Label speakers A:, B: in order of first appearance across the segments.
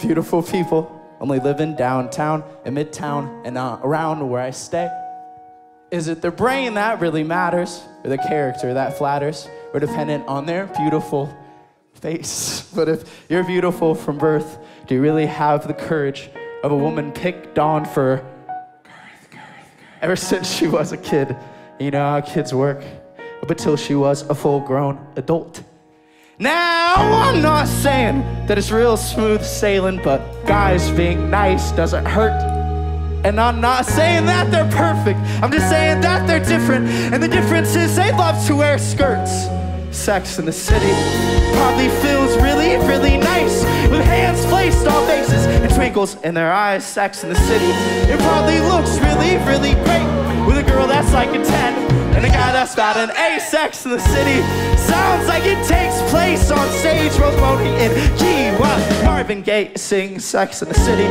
A: beautiful people only live in downtown and midtown and around where I stay? Is it their brain that really matters, or the character that flatters, or dependent on their beautiful face? But if you're beautiful from birth, do you really have the courage of a woman picked on for ever since she was a kid? You know how kids work, up until she was a full grown adult. Now, I'm not saying that it's real smooth sailing, but guys being nice doesn't hurt. And I'm not saying that they're perfect, I'm just saying that they're different. And the difference is they love to wear skirts. Sex in the city probably feels really, really nice with hands placed on faces and twinkles in their eyes. Sex in the city, it probably looks really, really great with a girl that's like a 10 and a guy that's got an A. Sex in the city sounds like it takes on stage. Rose Bodie in Key Marvin Gaye sings Sex in the City.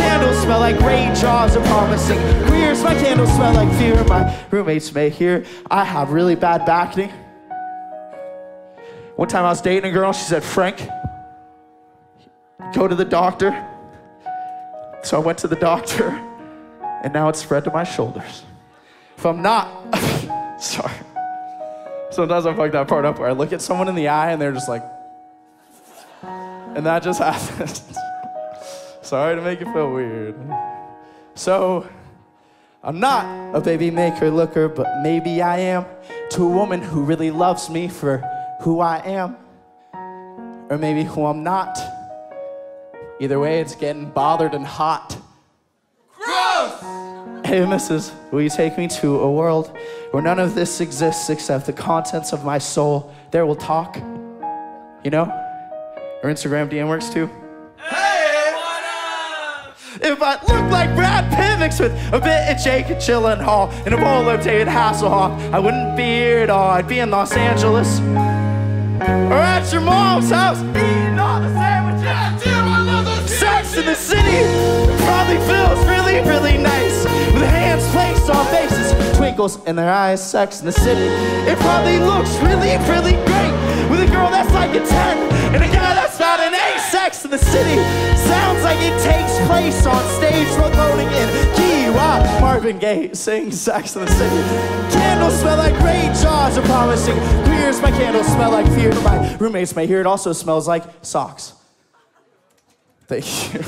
A: Candles smell like Ray Jaws are promising. Queers, my candles smell like fear. My roommates may hear I have really bad back knee. One time I was dating a girl, she said, Frank, go to the doctor. So I went to the doctor, and now it's spread to my shoulders. If I'm not, sorry. Sometimes I fuck that part up where I look at someone in the eye and they're just like, and that just happens. sorry to make you feel weird. So, I'm not a baby maker looker, but maybe I am to a woman who really loves me for who I am, or maybe who I'm not. Either way, it's getting bothered and hot. Hey, missus, will you take me to a world where none of this exists except the contents of my soul? There we'll talk. You know? Or Instagram DM works too.
B: Hey, what up?
A: If I look like Brad Pitt mixed with a bit of Jake Gyllenhaal and a bowl of David Hasselhoff, I wouldn't be here at all. I'd be in Los Angeles or at your mom's house eating all the sandwiches.
B: Yeah, damn, I love those
A: Sex in the city probably feels really, really nice twinkles in their eyes. Sex in the city, it probably looks really, really great with a girl that's like a 10 and a guy that's not an 8. Sex in the city sounds like it takes place on stage, loading in Key West. Marvin Gaye sings Sex in the City. Candles smell like great Jaws are promising. Queers, my candles smell like fear. My roommates may hear it also smells like socks. Thank you.